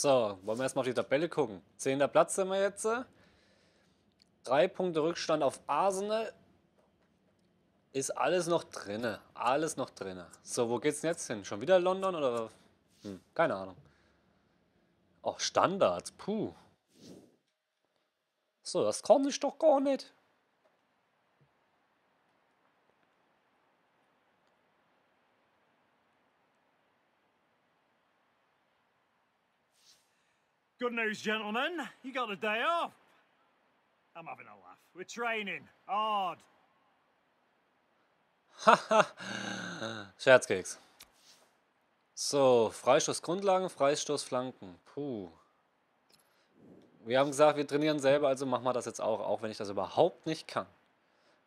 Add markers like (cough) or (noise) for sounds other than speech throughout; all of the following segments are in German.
So, wollen wir erstmal auf die Tabelle gucken. Zehnter Platz sind wir jetzt. Drei Punkte Rückstand auf Arsenal. Ist alles noch drinne. Alles noch drinne. So, wo geht's denn jetzt hin? Schon wieder London oder? Hm, keine Ahnung. Oh, Standards. Puh. So, das kann ich doch gar nicht. Good news, gentlemen. You got a day off. I'm having a laugh. We're training. Hard. Scherzkeks. So, Freistoßgrundlagen, Freistoßflanken. Puh. Wir haben gesagt, wir trainieren selber, also machen wir das jetzt auch, auch wenn ich das überhaupt nicht kann.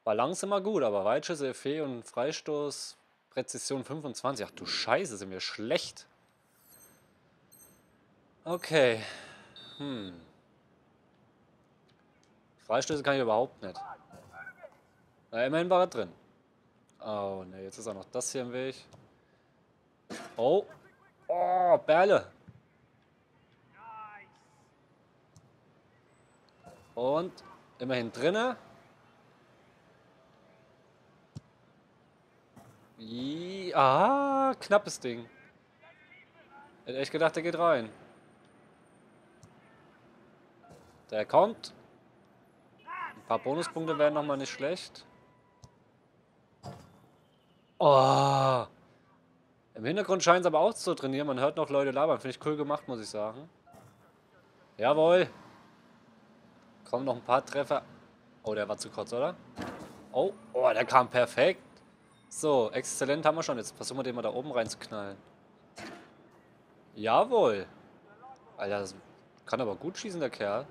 Balance immer gut, aber Weitschüsse, FE und Freistoß, Präzision 25. Ach du Scheiße, sind wir schlecht. Okay. Hm. Freistöße kann ich überhaupt nicht. Na, immerhin war er drin. Oh, ne, jetzt ist auch noch das hier im Weg. Oh. Oh, Berle. Und immerhin drinne. Ah, knappes Ding. Hätte echt gedacht, der geht rein. Der kommt. Ein paar Bonuspunkte wären nochmal nicht schlecht. Oh. Im Hintergrund scheint es aber auch zu trainieren. Man hört noch Leute labern. Finde ich cool gemacht, muss ich sagen. Jawohl. Kommen noch ein paar Treffer. Oh, der war zu kurz, oder? Oh, oh, der kam perfekt. So, exzellent haben wir schon. Jetzt versuchen wir den mal da oben reinzuknallen. Jawohl. Alter, das kann aber gut schießen, der Kerl.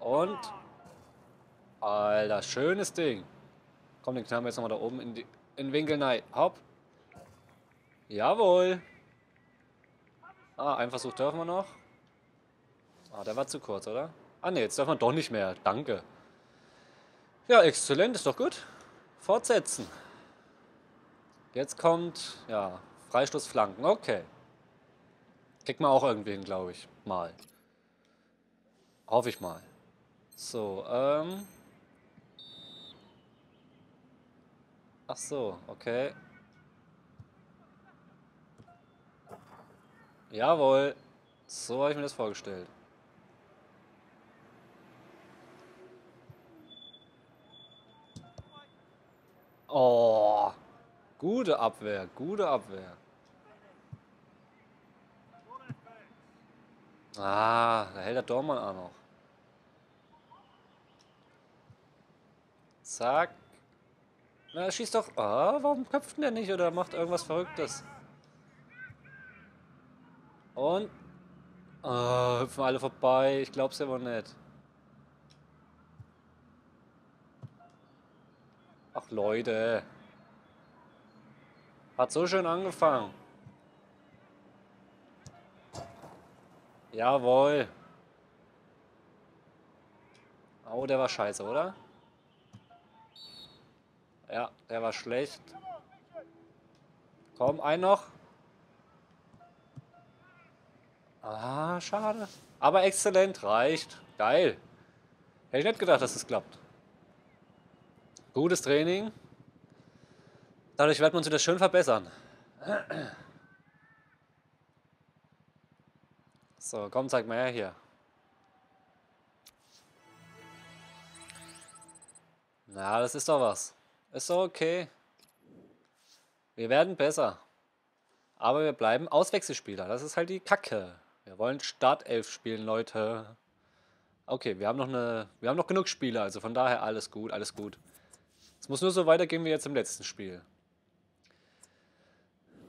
Und. Alter, schönes Ding. Komm, den knallen wir jetzt nochmal da oben in, die, in Winkel rein. Hopp. Jawohl. Ah, ein Versuch dürfen wir noch. Ah, der war zu kurz, oder? Ah, ne, jetzt dürfen wir doch nicht mehr. Danke. Ja, exzellent, ist doch gut. Fortsetzen. Jetzt kommt, ja, Freistoßflanken. Okay. Kriegt man auch irgendwie hin, glaube ich. Mal. Hoffe ich mal. So, ähm. Ach so, okay. Jawohl. So habe ich mir das vorgestellt. Oh. Gute Abwehr, gute Abwehr. Ah, da hält der Dormann auch noch. Zack. Na, schießt doch. Ah, warum köpft denn der nicht oder macht irgendwas Verrücktes? Und. Ah, hüpfen alle vorbei. Ich glaub's ja wohl nicht. Ach, Leute. Hat so schön angefangen. Jawohl. Oh, der war scheiße, oder? Ja, der war schlecht. Komm, ein noch. Ah, schade. Aber exzellent, reicht. Geil. Hätte ich nicht gedacht, dass es das klappt. Gutes Training. Dadurch werden wir uns wieder schön verbessern. So, komm, zeig mal her hier. Na, das ist doch was. Ist okay. Wir werden besser. Aber wir bleiben Auswechselspieler. Das ist halt die Kacke. Wir wollen Startelf spielen, Leute. Okay, wir haben noch eine, wir haben noch genug Spieler, also von daher alles gut, alles gut. Es muss nur so weitergehen wie jetzt im letzten Spiel.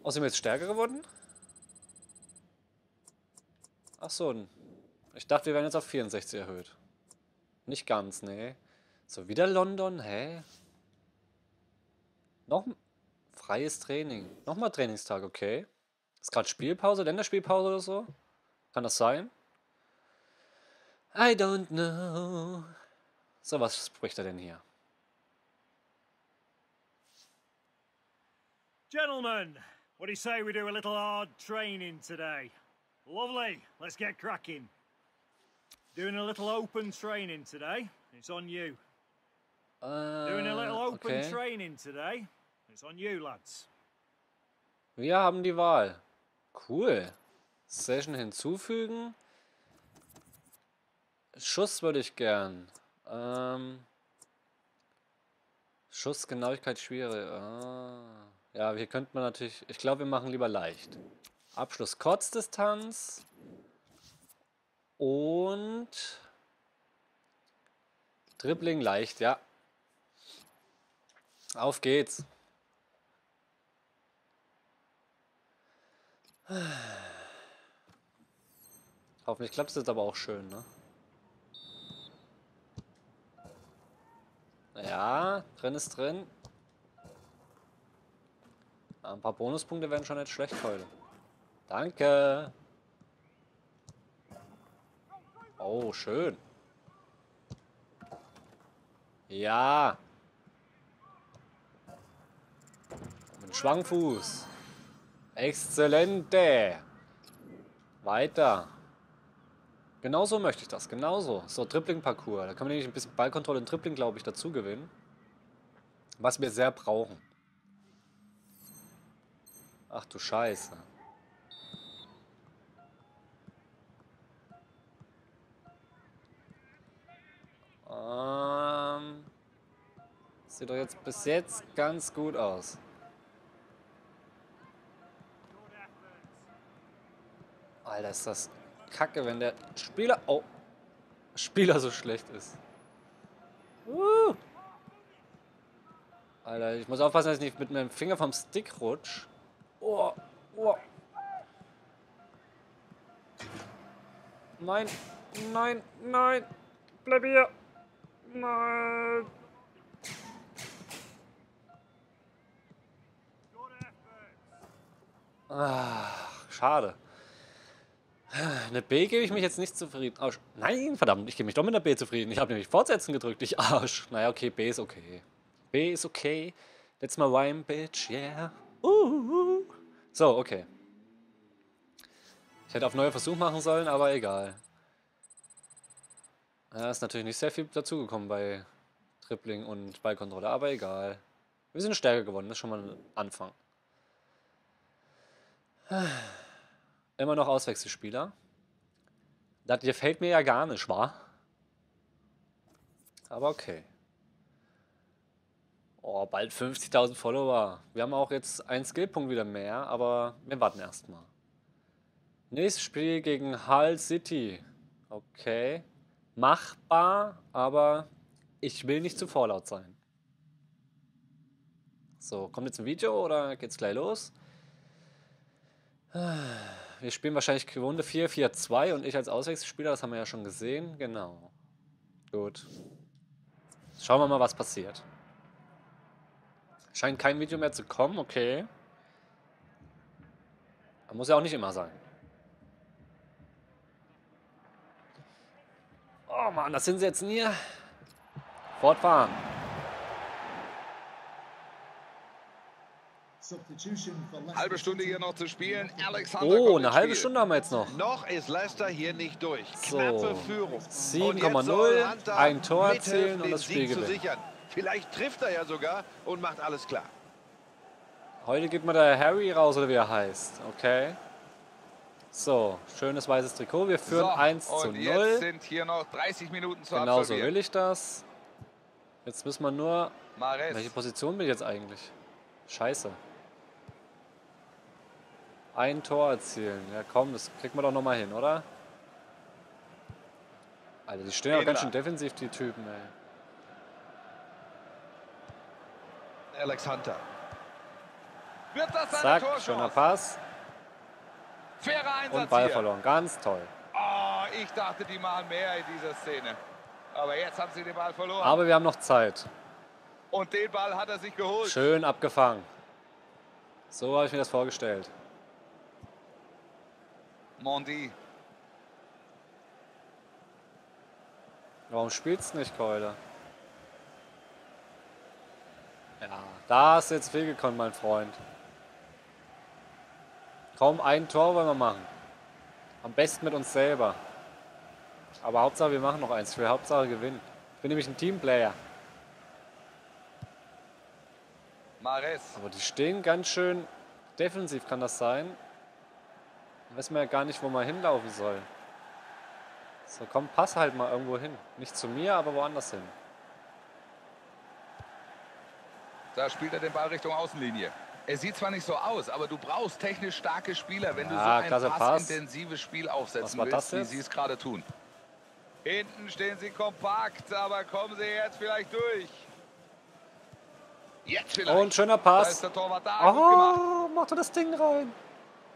Oh, sind wir jetzt stärker geworden? Ach so, ich dachte, wir werden jetzt auf 64 erhöht. Nicht ganz, nee. So, wieder London, hä? Noch freies Training. Nochmal Trainingstag, okay. Ist gerade Spielpause, Länderspielpause oder so? Kann das sein? I don't know. So, was spricht er denn hier? Gentlemen, what do you say we do a little hard training today? Lovely. Let's get cracking. Doing a little open training today. It's on you. Doing a little open okay. training today. Wir haben die Wahl. Cool. Session hinzufügen. Schuss würde ich gern. Ähm, Schussgenauigkeit schwierig. Ah. Ja, hier könnte man natürlich... Ich glaube, wir machen lieber leicht. Abschluss Kurzdistanz. Und... Dribbling leicht, ja. Auf geht's. Hoffentlich klappt es jetzt aber auch schön, ne? Ja, drin ist drin. Ein paar Bonuspunkte wären schon nicht schlecht heute. Danke. Oh, schön. Ja. Mit Schwangfuß. Exzellente. Weiter. Genauso möchte ich das, genauso. So, Dribbling-Parcours. Da kann man nämlich ein bisschen Ballkontrolle und Dribbling, glaube ich, dazu gewinnen. Was wir sehr brauchen. Ach du Scheiße. Ähm, sieht doch jetzt bis jetzt ganz gut aus. Alter, ist das kacke, wenn der Spieler... Oh. Spieler so schlecht ist. Uh. Alter, ich muss aufpassen, dass ich nicht mit meinem Finger vom Stick rutsch. Oh, oh. Nein, nein, nein. Bleib hier. Nein. Ach, schade. Eine B gebe ich mich jetzt nicht zufrieden. Oh, sch- nein, verdammt, ich gebe mich doch mit einer B zufrieden. Ich habe nämlich Fortsetzen gedrückt, ich Arsch. Naja, okay, B ist okay. B ist okay. Let's mal rhyme, bitch, yeah. Uh. So, okay. Ich hätte auf neuer Versuch machen sollen, aber egal. Ja, ist natürlich nicht sehr viel dazugekommen bei Tripling und Ballkontrolle, aber egal. Wir sind stärker geworden, das ist schon mal ein Anfang. Immer noch Auswechselspieler. Das gefällt mir ja gar nicht, wahr? Aber okay. Oh, bald 50.000 Follower. Wir haben auch jetzt einen Skillpunkt wieder mehr, aber wir warten erstmal. Nächstes Spiel gegen Hull City. Okay. Machbar, aber ich will nicht zu vorlaut sein. So, kommt jetzt ein Video oder geht's gleich los? (sighs) Wir spielen wahrscheinlich Runde 4-4-2 und ich als Auswechselspieler, das haben wir ja schon gesehen. Genau. Gut. Schauen wir mal, was passiert. Scheint kein Video mehr zu kommen, okay. Muss ja auch nicht immer sein. Oh Mann, das sind sie jetzt nie. Fortfahren. Halbe Stunde hier noch zu spielen. Alexander Oh, eine halbe. Stunde haben wir jetzt noch. Noch ist Leicester hier nicht durch. So, Knappe Führung. Und jetzt soll 7,0, Hunter ein Tor erzielen und das Spiel gewinnen. sichern. Vielleicht trifft er ja sogar und macht alles klar. Heute geht mal der Harry raus, oder wie er heißt. Okay. So, schönes weißes Trikot. Wir führen So, 1 zu und jetzt 0. sind hier noch 30 Minuten zu Genau so will ich das. Jetzt müssen wir nur... Mahrez. Welche Position bin ich jetzt eigentlich? Scheiße. Ein Tor erzielen. Ja komm, das kriegt man doch nochmal hin, oder? Alter, die stehen ja ganz schön defensiv, die Typen, ey. Alex Hunter. Wird das Zack, schöner Pass. Fairer Einsatz Und Ball hier. verloren. Ganz toll. Oh, ich dachte, die machen mehr in dieser Szene. Aber jetzt haben sie den Ball verloren. Aber wir haben noch Zeit. Und den Ball hat er sich geholt. Schön abgefangen. So habe ich mir das vorgestellt. Mondi. Warum spielst du nicht, Keule? Ja, da hast du jetzt viel gekonnt, mein Freund. Kaum ein Tor wollen wir machen. Am besten mit uns selber. Aber Hauptsache, wir machen noch eins für Hauptsache gewinnen. Ich bin nämlich ein Teamplayer. Mares. Aber die stehen ganz schön defensiv, kann das sein? Wissen wir ja gar nicht, wo man hinlaufen soll. So, komm, pass halt mal irgendwo hin. Nicht zu mir, aber woanders hin. Da spielt er den Ball Richtung Außenlinie. Er sieht zwar nicht so aus, aber du brauchst technisch starke Spieler, wenn Ja, du so ein Pass. passintensives Spiel aufsetzen willst, wie sie es gerade tun. Hinten stehen sie kompakt, aber kommen sie jetzt vielleicht durch. Jetzt vielleicht. Oh, ein schöner Da ist Pass. der Torwart da. Oh, mach doch das Ding rein.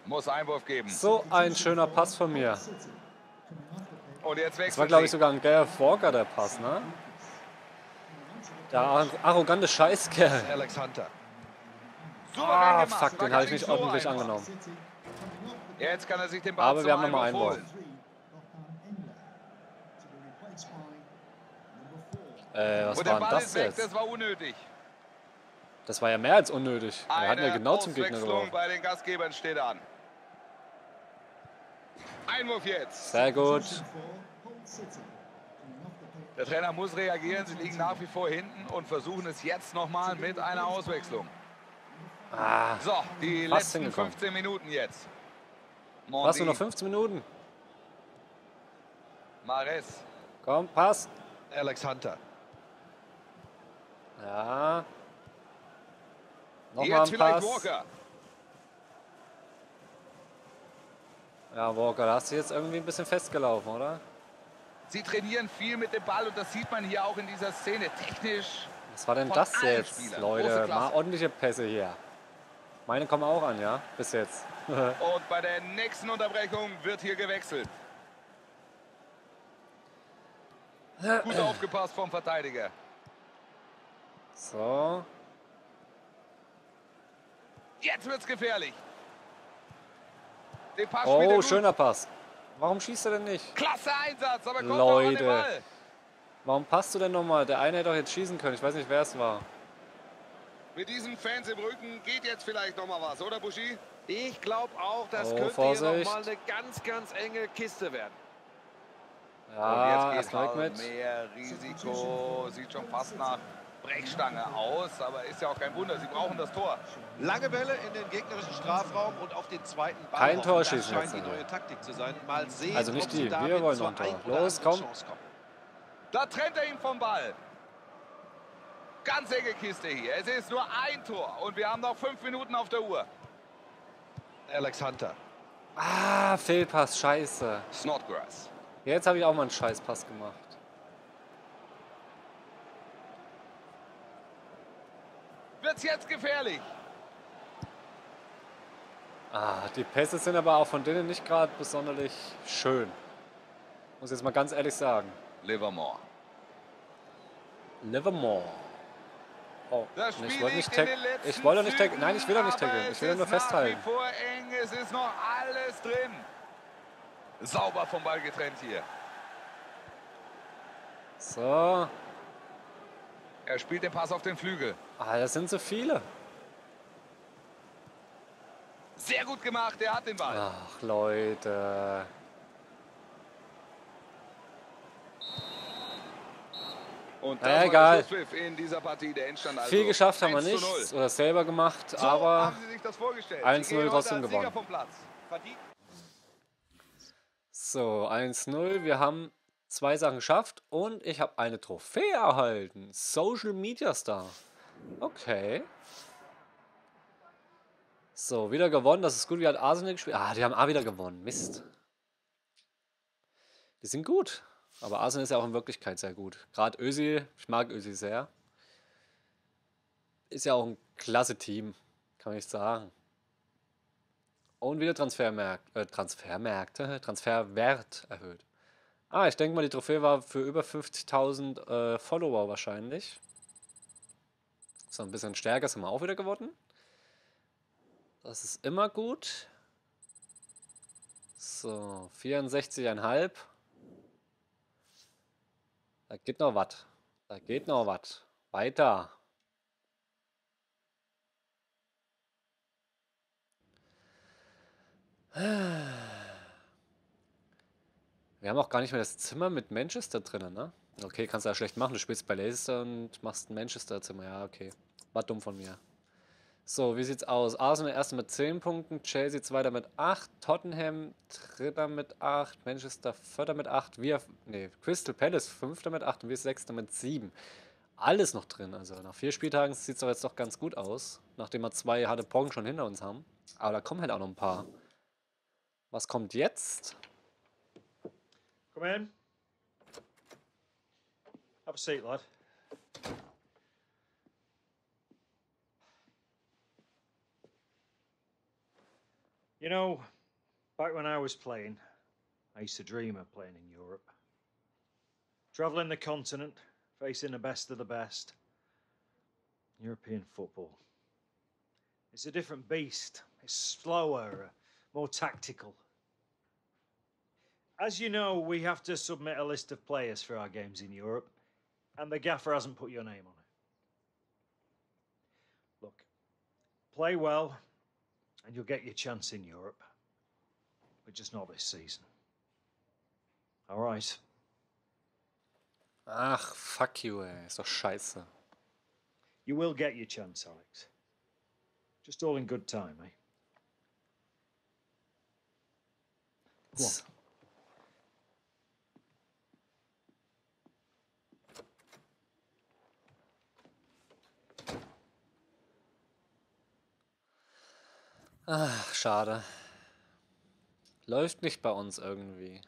Muss Einwurf geben. So ein schöner Pass von mir. Und jetzt Das war, glaube ich, sogar ein Gareth Walker, der Pass, ne? Der ar- arrogante Scheißkerl. Alex Hunter. Ah, fuck, den habe ich nicht ordentlich angenommen. Jetzt kann er sich den Ball Aber wir haben nochmal Einwurf. holen. Äh, was war denn das jetzt? das war unnötig. Das war ja mehr als unnötig. Wir hatten ja genau zum Gegner geworfen. bei den Gastgebern steht an. Einwurf jetzt. Sehr gut. Der Trainer muss reagieren. Sie liegen nach wie vor hinten und versuchen es jetzt nochmal mit einer Auswechslung. Ah, So, die letzten hingekommen. 15 Minuten jetzt. was Mondi, nur noch 15 Minuten? Mares. Komm, pass. Alex Hunter. Ja. Nochmal Jetzt ein vielleicht Pass. Walker. Ja, Walker, da hast du jetzt irgendwie ein bisschen festgelaufen, oder? Sie trainieren viel mit dem Ball und das sieht man hier auch in dieser Szene. Technisch. Was war denn das jetzt, Spielern. Leute? Mal ordentliche Pässe hier. Meine kommen auch an, ja? Bis jetzt. (laughs) Und bei der nächsten Unterbrechung wird hier gewechselt. Gut aufgepasst vom Verteidiger. So. Jetzt wird's gefährlich. Den Pass spielt er Oh, schöner Pass. Warum schießt er denn nicht? Klasse Einsatz, aber kommt noch an den Leute. Ball. Warum passt du denn nochmal? Der eine hätte doch jetzt schießen können. Ich weiß nicht, wer es war. Mit diesen Fans im Rücken geht jetzt vielleicht noch mal was, oder Buschi? Ich glaube auch, das Oh, könnte Vorsicht. hier nochmal eine ganz, ganz enge Kiste werden. Ja, Und jetzt geht halt mit. mehr Risiko. Sieht schon fast nach Brechstange aus, aber ist ja auch kein Wunder. Sie brauchen das Tor. Lange Bälle in den gegnerischen Strafraum und auf den zweiten Ball. Kein. Tor das schießen scheint jetzt die also. neue Taktik zu sein. Mal sehen, Also nicht ob sie die, wir wollen noch ein Tor. Los, komm. Da trennt er ihn vom Ball. Ganz enge Kiste hier. Es ist nur ein Tor und wir haben noch fünf Minuten auf der Uhr. Alex Hunter. Ah, Fehlpass, scheiße. Snodgrass. Jetzt habe ich auch mal einen Scheißpass gemacht. Wird's jetzt gefährlich? Ah, die Pässe sind aber auch von denen nicht gerade besonders schön. Muss jetzt mal ganz ehrlich sagen. Livermore. Livermore. Oh, Das ich wollte nicht letzten Ich wollte doch nicht Zügen, Nein, ich will doch nicht tackeln. Ich will nur festhalten. eng. Es ist noch alles drin. Sauber vom Ball getrennt hier. So. Er spielt den Pass auf den Flügel. Ah, das sind so viele. Sehr gut gemacht, er hat den Ball. Ach, Leute. Und das war egal. Schlusspfiff in dieser Partie. Der Endstand also Viel geschafft haben wir 1 zu nicht. 0. Oder selber gemacht. So aber haben Sie sich das vorgestellt. 1-0 Sie gehen heute trotzdem gewonnen. So, 1-0. Wir haben zwei Sachen geschafft. Und ich habe eine Trophäe erhalten. Social Media Star. Okay. So, wieder gewonnen. Das ist gut. Wie hat Arsenal gespielt? Ah, die haben auch wieder gewonnen. Mist. Die sind gut. Aber Arsenal ist ja auch in Wirklichkeit sehr gut. Gerade Özil, ich mag Özil sehr. Ist ja auch ein klasse Team, kann ich sagen. Und wieder Transfermarkt, äh, Transfermärkte, Transferwert erhöht. Ah, ich denke mal, die Trophäe war für über 50.000 äh, Follower wahrscheinlich. So, ein bisschen stärker sind wir auch wieder geworden. Das ist immer gut. So, 64,5. Da geht noch was. Da geht noch was. Weiter. Wir haben auch gar nicht mehr das Zimmer mit Manchester drinnen, ne? Okay, kannst du ja schlecht machen. Du spielst bei Leicester und machst ein Manchester-Zimmer. Ja, okay. War dumm von mir. So, wie sieht's aus? Arsenal erster mit 10 Punkten, Chelsea zweiter mit 8, Tottenham dritter mit 8, Manchester vierter mit 8, wir, nee, Crystal Palace fünfter mit 8 und wir sechster mit 7. Alles noch drin, also nach vier Spieltagen sieht es doch jetzt doch ganz gut aus, nachdem wir zwei harte Pong schon hinter uns haben. Aber da kommen halt auch noch ein paar. Was kommt jetzt? Come in. Have a seat, lad. You know, back when I was playing, I used to dream of playing in Europe. Travelling the continent, facing the best of the best. European football. It's a different beast. It's slower, uh, more tactical. As you know, we have to submit a list of players for our games in Europe, and the gaffer hasn't put your name on it. Look, play well, and you'll get your chance in Europe, but just not this season. All right. Ach, fuck you, ey. Ist doch scheiße. You will get your chance, Alex. Just all in good time, eh? Go on. Ach, schade. Läuft nicht bei uns irgendwie.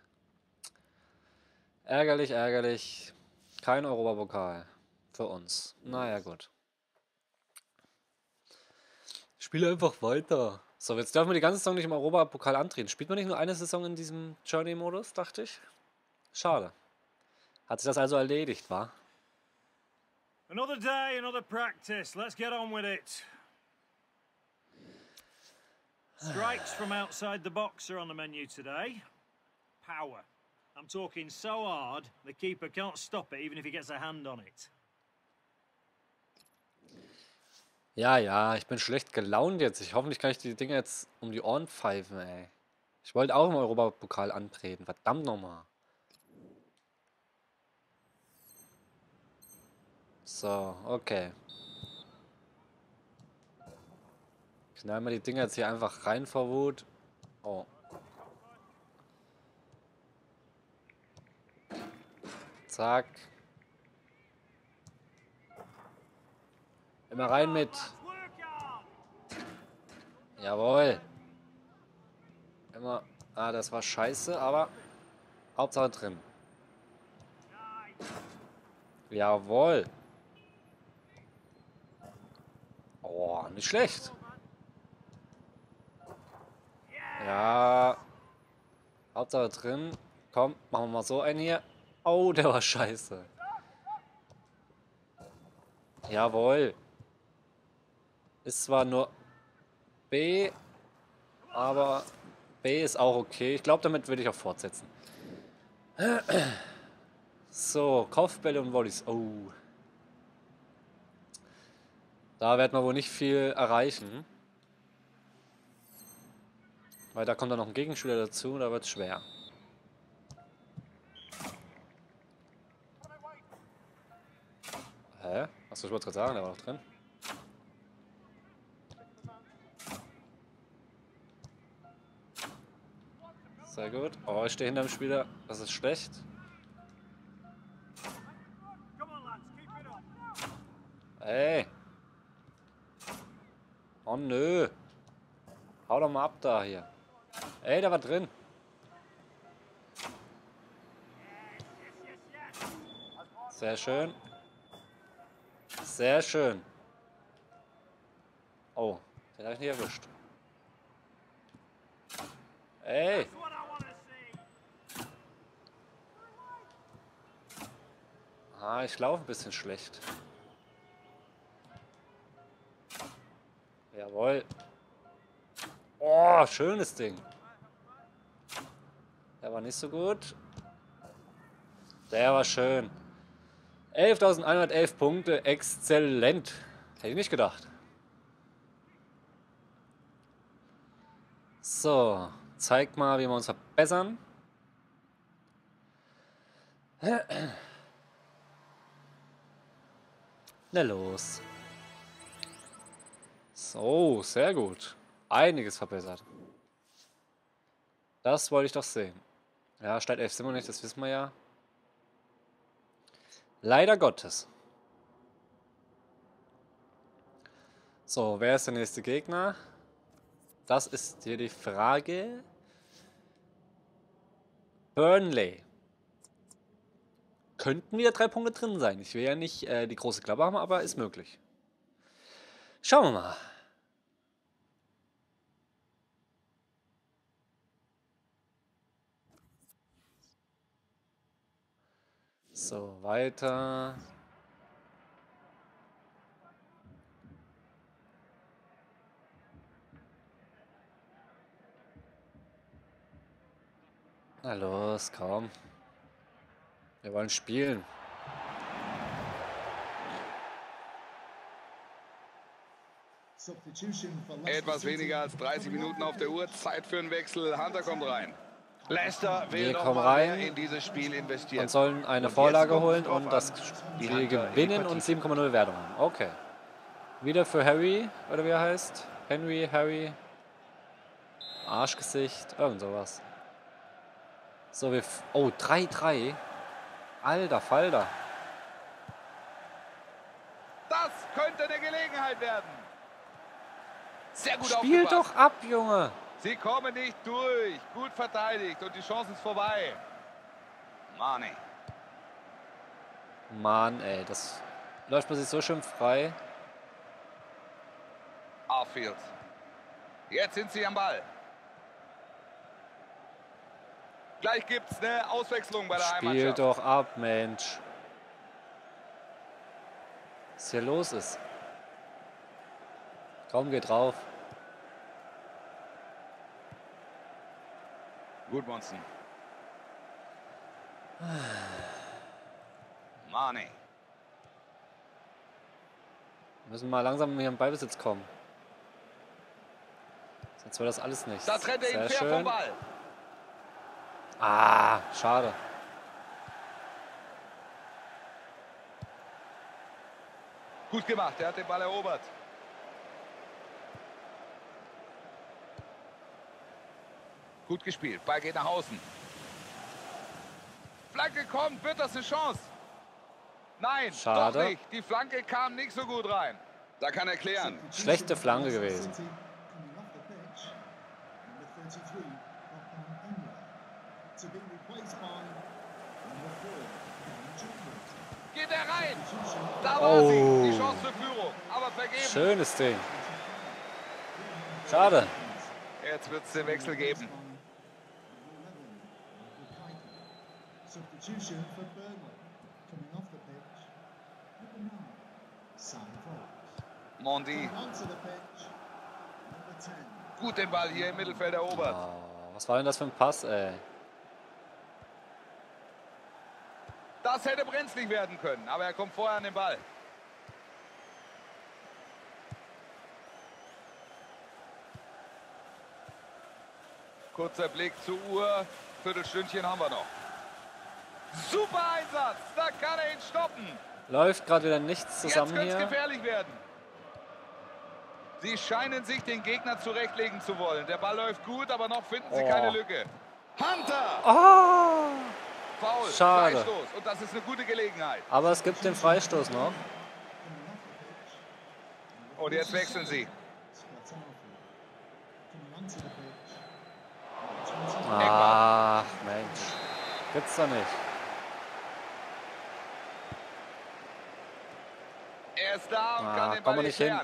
Ärgerlich, ärgerlich. Kein Europapokal. Für uns. Naja, gut. Spiele einfach weiter. So, jetzt dürfen wir die ganze Saison nicht im Europapokal antreten. Spielt man nicht nur eine Saison in diesem Journey-Modus, dachte ich? Schade. Hat sich das also erledigt, wa? Another day, another practice. Let's get on with it. Strikes from outside the box are on the menu today. Power. I'm talking so hard, the keeper can't stop it even if he gets a hand on it. Ja, ja, ich bin schlecht gelaunt jetzt. Ich hoffentlich kann ich die Dinge jetzt um die Ohren pfeifen, ey. Ich wollte auch im Europapokal antreten. Verdammt nochmal. So, okay. Knallen wir die Dinger jetzt hier einfach rein vor Wut. Oh. Zack. Immer rein mit. Jawohl. Immer. Ah, das war scheiße, aber Hauptsache drin. Jawohl. Oh, nicht schlecht. Ja. Hauptsache drin. Komm, machen wir mal so einen hier. Oh, der war scheiße. Jawohl. Ist zwar nur B, aber B ist auch okay. Ich glaube, damit würde ich auch fortsetzen. So, Kopfbälle und Volleys. Oh. Da werden wir wohl nicht viel erreichen. Weil da kommt dann noch ein Gegenspieler dazu, da wird es schwer. Hä? Achso, ich wollte gerade sagen, der war noch drin. Sehr gut. Oh, ich stehe hinter dem Spieler. Das ist schlecht. Ey. Oh nö. Hau doch mal ab da hier. Ey, da war drin. Sehr schön. Sehr schön. Oh, den habe ich nicht erwischt. Ey. Ah, ich laufe ein bisschen schlecht. Jawohl. Oh, schönes Ding. Der war nicht so gut. Der war schön. 11.111 Punkte, exzellent. Hätte ich nicht gedacht. So, zeig mal, wie wir uns verbessern. Na los. So, sehr gut. Einiges verbessert. Das wollte ich doch sehen. Ja, Stadt 11 sind wir nicht, das wissen wir ja. Leider Gottes. So, wer ist der nächste Gegner? Das ist hier die Frage. Burnley. Könnten wieder drei Punkte drin sein. Ich will ja nicht äh, die große Klappe haben, aber ist möglich. Schauen wir mal. So, weiter. Na los, komm. Wir wollen spielen. Etwas weniger als 30 Minuten auf der Uhr. Zeit für einen Wechsel. Hunter kommt rein. Wir kommen rein. Und sollen eine Vorlage holen und das Spiel gewinnen in und die 7,0 Wertung haben. Okay. Wieder für Harry, oder wie er heißt. Henry, Harry. Arschgesicht, irgend sowas. So, wir. f- Oh, 3-3. Alter Falter. Das könnte eine Gelegenheit werden. Sehr gut Spiel aufgepasst. doch ab, Junge. Sie kommen nicht durch. Gut verteidigt und die Chance ist vorbei. Mane. Mann, ey, das läuft man sich so schön frei. Arfield. Jetzt sind sie am Ball. Gleich gibt es eine Auswechslung bei der Spiel Heimmannschaft. doch ab, Mensch. Was hier los ist. Komm, geh drauf. Gudmundsson. Mane. Wir müssen mal langsam hier im Ballbesitz kommen. Sonst wird das alles nichts. Da trennt er ihn fair vom. Ball. Ah, schade. Gut gemacht, er hat den Ball erobert. Gut gespielt, Ball geht nach außen. Flanke kommt, wird das eine Chance? Nein, Schade. doch nicht. Die Flanke kam nicht so gut rein. Da kann er klären. Schlechte Flanke gewesen. Geht er rein? Da war sie, Oh. die Chance zur Führung, aber vergeben. Schönes Ding. Schade. Jetzt wird es den Wechsel geben. Substitution for Burnley. Coming off the pitch. Number nine, Sam Fox. Mondi, Onto the pitch. Number 10. gut den Ball hier im Mittelfeld erobert. Oh, was war denn das für ein Pass, ey? Das hätte brenzlig werden können, aber er kommt vorher an den Ball. Kurzer Blick zur Uhr. Viertelstündchen haben wir noch. Super Einsatz. Da kann er ihn stoppen. Läuft gerade wieder nichts Jetzt zusammen es hier. gefährlich werden. Sie scheinen sich den Gegner zurechtlegen zu wollen. Der Ball läuft gut, aber noch finden sie Oh. keine Lücke. Hunter! Oh, Foul. Schade. Freistoß. Und das ist eine gute Gelegenheit. aber es gibt den Freistoß noch. Und jetzt wechseln sie. Scott Arfield. Coming onto the pitch. Number 20. Ach, Mensch. Gibt's doch nicht. Ist da und Ah, kann den Ball nicht hin.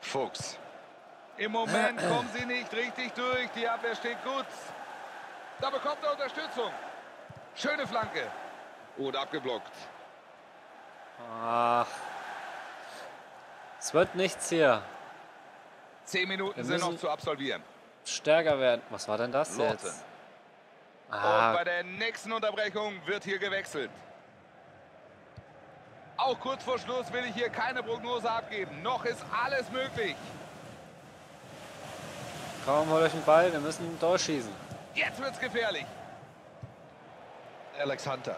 Fuchs. Im Moment (clears throat) kommen sie nicht richtig durch. Die Abwehr steht gut. Da bekommt er Unterstützung. Schöne Flanke. Gut abgeblockt. Ach. Es wird nichts hier. Zehn Minuten sind noch zu absolvieren. Stärker werden. Was war denn das Lawton. jetzt? Und Ah, bei der nächsten Unterbrechung wird hier gewechselt. Auch kurz vor Schluss will ich hier keine Prognose abgeben. Noch ist alles möglich. komm, hol euch den Ball. Wir müssen durchschießen. Jetzt wird's gefährlich. Alex Hunter.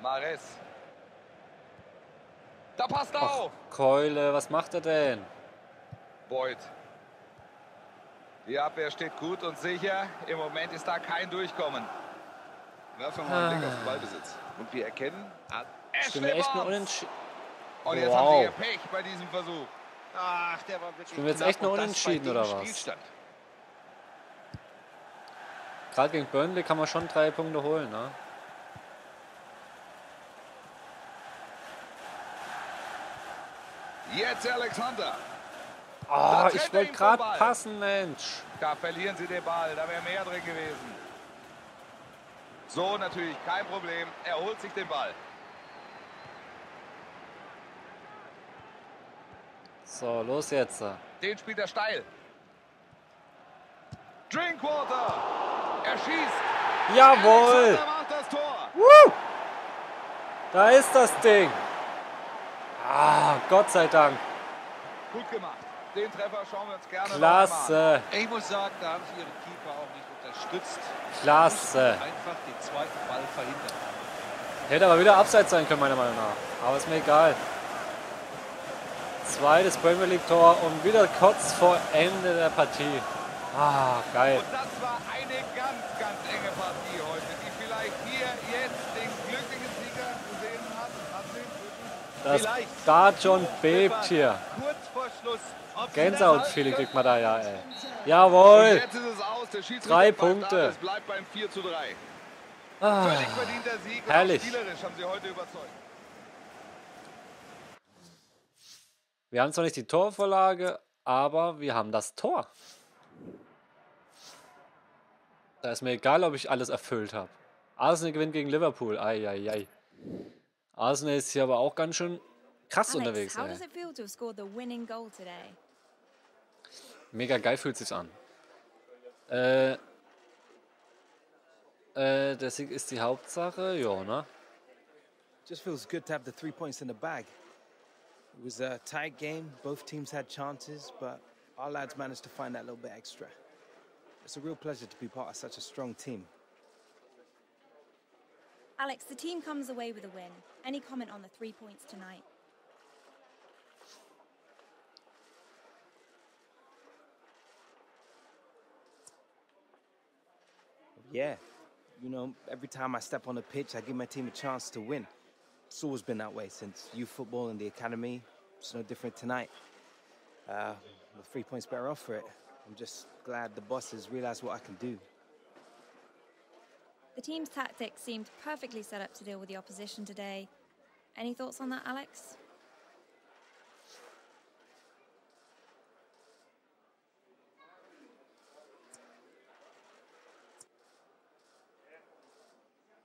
Mares. Da passt er Ach, auf. Keule, was macht er denn? Boyd. Die Abwehr steht gut und sicher. Im Moment ist da kein Durchkommen. Werfen wir mal einen Blick auf den Ballbesitz. Und wir erkennen, ah, Er wir echt nur unentschieden? Und jetzt Wow. haben ihr Pech bei diesem Versuch. ach, der war wirklich wir jetzt echt nur unentschieden, oder was? Gerade gegen Burnley kann man schon drei Punkte holen, ne? Jetzt Alexander. Trennt ich wollte gerade passen, Mensch. Da verlieren sie den Ball. Da wäre mehr drin gewesen. So natürlich kein Problem. Er holt sich den Ball. So, los jetzt. Den spielt er steil. Drinkwater. Er schießt. Jawohl! Tor. Da ist das Ding. Ah, Gott sei Dank. Gut gemacht. Den Treffer schauen wir uns gerne an. Klasse, Ich muss sagen, da haben sie ihren Keeper auch nicht unterstützt. klasse. Einfach den zweiten Ball verhindert. Hätte aber wieder abseits sein können, meiner Meinung nach. Aber ist mir egal. Zweites Premier League Tor und wieder kurz vor Ende der Partie. Ah, geil. Und das war eine ganz, ganz enge Partie heute, die vielleicht hier jetzt den glücklichen Sieger gesehen hat. hat? Das Vielleicht. Stadion bebt hier. Gänsehautfeeling kriegt man da ja, ey. Jawohl. Drei Punkte. ab. Es bleibt beim 4 zu 3. Ah, herrlich. auch Spielerisch haben sie heute überzeugt. wir haben zwar nicht die Torvorlage, aber wir haben das Tor. Da ist mir egal, ob ich alles erfüllt habe. Arsenal gewinnt gegen Liverpool. Eieiei. Arsenal ist hier aber auch ganz schön krass Alex, unterwegs, how ey. does it feel to have scored the winning goal today? Mega geil fühlt sich's an. Äh, äh, der Sieg ist die Hauptsache, ja, ne? Just feels good to have the three points in the bag. It was a tight game. Both teams had chances, but our lads managed to find that little bit extra. It's a real pleasure to be part of such a strong team. Alex, the team comes away with a win. Any comment on the three points tonight? Yeah, you know, every time I step on the pitch, I give my team a chance to win. It's always been that way since youth football and the academy. It's no different tonight. Uh, the three points better off for it. I'm just glad the bosses realize what I can do. The team's tactics seemed perfectly set up to deal with the opposition today. Any thoughts on that, Alex?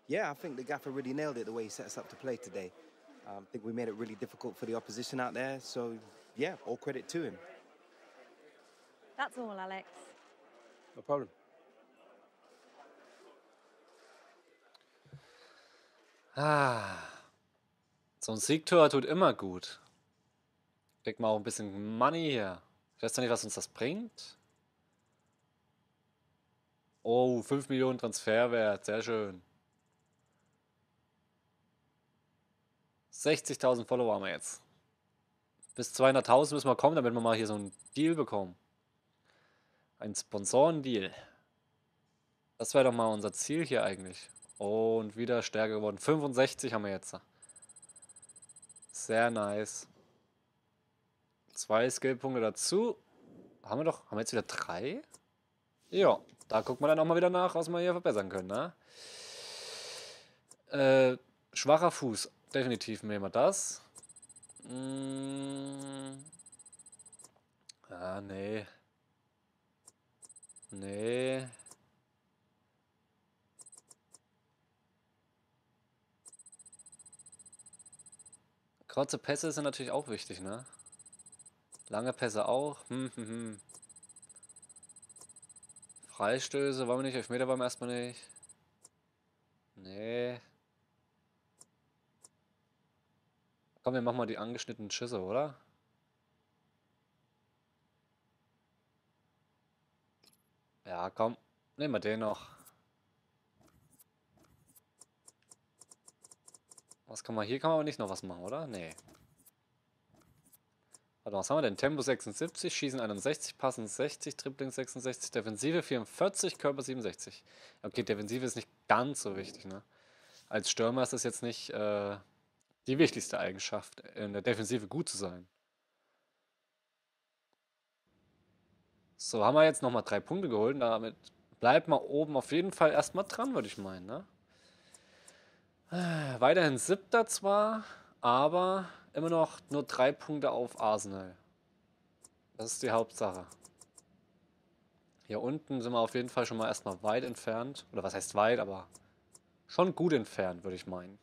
Yeah, I think the gaffer really nailed it the way he set us up to play today. Um, I think we made it really difficult for the opposition out there. So, yeah, all credit to him. That's all, Alex. No problem. Ah. So ein Siegtor tut immer gut. Kriegt man auch ein bisschen Money hier. Ich weiß zwar nicht, was uns das bringt. Oh, 5 Millionen Transferwert, sehr schön. 60.000 Follower haben wir jetzt. Bis 200.000 müssen wir kommen, damit wir mal hier so einen Deal bekommen. Ein Sponsorendeal. Das wäre doch mal unser Ziel hier eigentlich. Und wieder stärker geworden. 65 haben wir jetzt. Sehr nice. Zwei Skillpunkte dazu. Haben wir doch. Haben wir jetzt wieder drei? Ja, da gucken wir dann auch mal wieder nach, was wir hier verbessern können, ne? Äh, schwacher Fuß. Definitiv nehmen wir das. Mm. Ah, nee. Nee. Kurze Pässe sind natürlich auch wichtig, ne? Lange Pässe auch. Hm, hm, hm. Freistöße wollen wir nicht, Elfmeter wollen wir erstmal nicht. Nee. Komm, wir machen mal die angeschnittenen Schüsse, oder? Ja, komm. Nehmen wir den noch. Was kann man hier? Kann man aber nicht noch was machen, oder? Nee. Warte, was haben wir denn? Tempo 76, Schießen 61, Passen 60, Dribbling 66, Defensive 44, Körper 67. Okay, Defensive ist nicht ganz so wichtig, ne? Als Stürmer ist das jetzt nicht äh, die wichtigste Eigenschaft, in der Defensive gut zu sein. So, haben wir jetzt nochmal drei Punkte geholt. Damit bleibt man oben auf jeden Fall erstmal dran, würde ich meinen. Ne? Äh, Weiterhin siebter zwar, aber immer noch nur drei Punkte auf Arsenal. Das ist die Hauptsache. Hier unten sind wir auf jeden Fall schon mal erstmal weit entfernt. Oder was heißt weit, aber schon gut entfernt, würde ich meinen.